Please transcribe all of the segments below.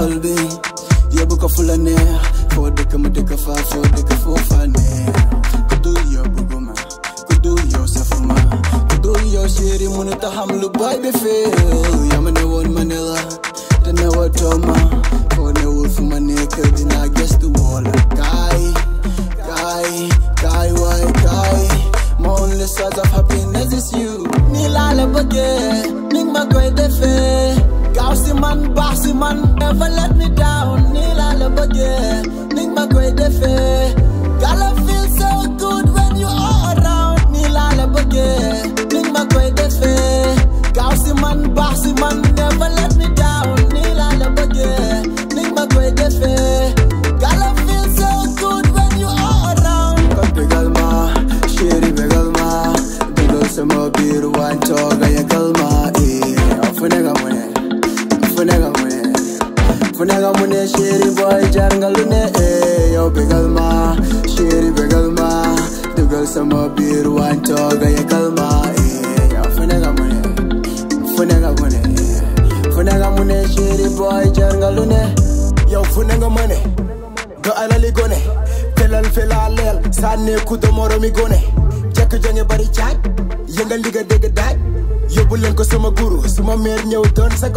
yóbbu ko fu la neex foo dëkk ma dëkk fa foo dëkk foofa neex ku dul yow bëgguma ku dul yow safuma. Ku dul yow chéri mënut a xam lu boy bi feel yaa ma ne woon ma ne la te ne wa tooma foo newul fu ma nekk dinaa gëstu woola kaay kaay kaay waay kaay my only source of happiness is you. Nii laa la bëggee ni ma koy defee gaaw si man si man. Never let me down nii laa la fu ne nga mu boy jar nga lu ne eh yow bégal ma. Chéri bégal ma. Dugal sama biir waañ tooga yegal ma eh yow fu ne nga mu ne fu ne nga mu ne fu ne nga mu ne chéri boy jar nga lu ne. Yow fu ne nga mëne do alali gone. Felal fela leel sànne ku do moromi gone. Jekk jonge bari caaj yëngal li nga dégg daaj yóbbu leen ko sama guru. Suma meer ñëw doon sa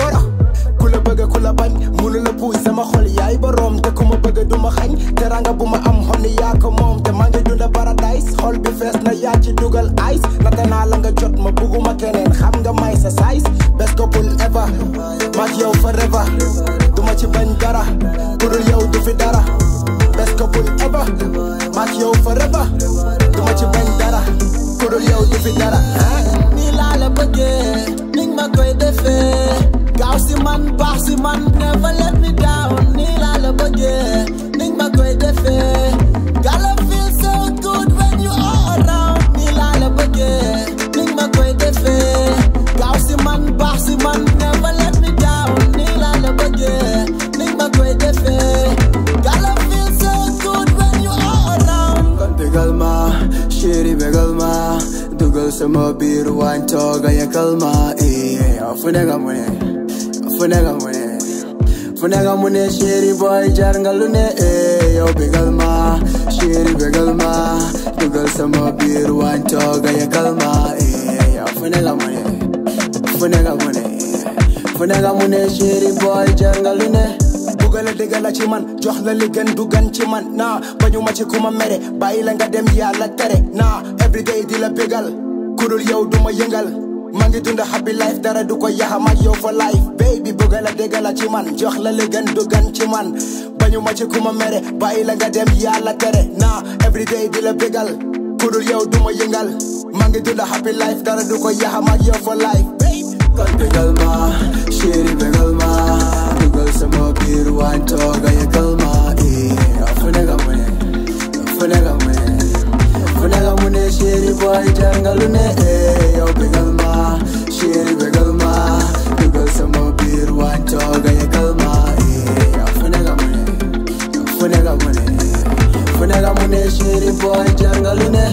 ku la bëgg ku bañ munu la puuj sama xol yaay borom te ku ma bëgg du ma xañ teranga bu ma am xonni yaa ko moom te maa ngi dunda paradise xol bi fees na yaa ci dugal ice nata naa la nga jot ma bugguma keneen xam nga may sa size best couple ever maak yow forever duma ci bañ dara dul yow du fi dara best couple ever maak yow forever duma ci bañ dara dul yow du fi dara man never let me down. Laa la bëggee ni ma koy defee Gotta feel so good when you are around. Laa la bëggee ni ma koy defee gaaw man baax man never let me down. Laa la bëggee ni ma koy defee Gotta feel so good when you are around. Kon bégal ma chéri bégal ma dugal sama biir waañ tooga yekkal ma eh fu ne nga mu ne fu ne nga mu ne fu ne nga mu ne chéri boy jar nga lu ne eh yow bégal ma. Chéri bégal ma. Dugal sama biir waañ tooga yekkal ma eh fu ne nga mu ne fu ne nga mu ne fu ne nga mu ne chéri boy jar nga lu ne bugala dëgga la ci man jox la li gën du gan ci man naa bañu ma ci ku ma mere bàyyi nga dem yàlla tere naa everyday di la bégal kudul yow du ma yëngal maa ngi dunda happy life dara du ko yaxa mag for life. Baby dëgga la ci man jox la gën du gan ci man. Bañu ma ci ku ma mere bàyyi la nga dem yàlla tere. Naa everyday di la bégal kudul yow du ma yëngal. Maa ngi dunda happy life dara du ko yaxa mag for life. Baby kon bégal ma chéri chéri boy jar nga lu ne eh yow bégal ma chéri bégal ma dugal sama biir waañ tooga yekkal ma eh fu ne nga mu ne fu ne nga mu ne fu ne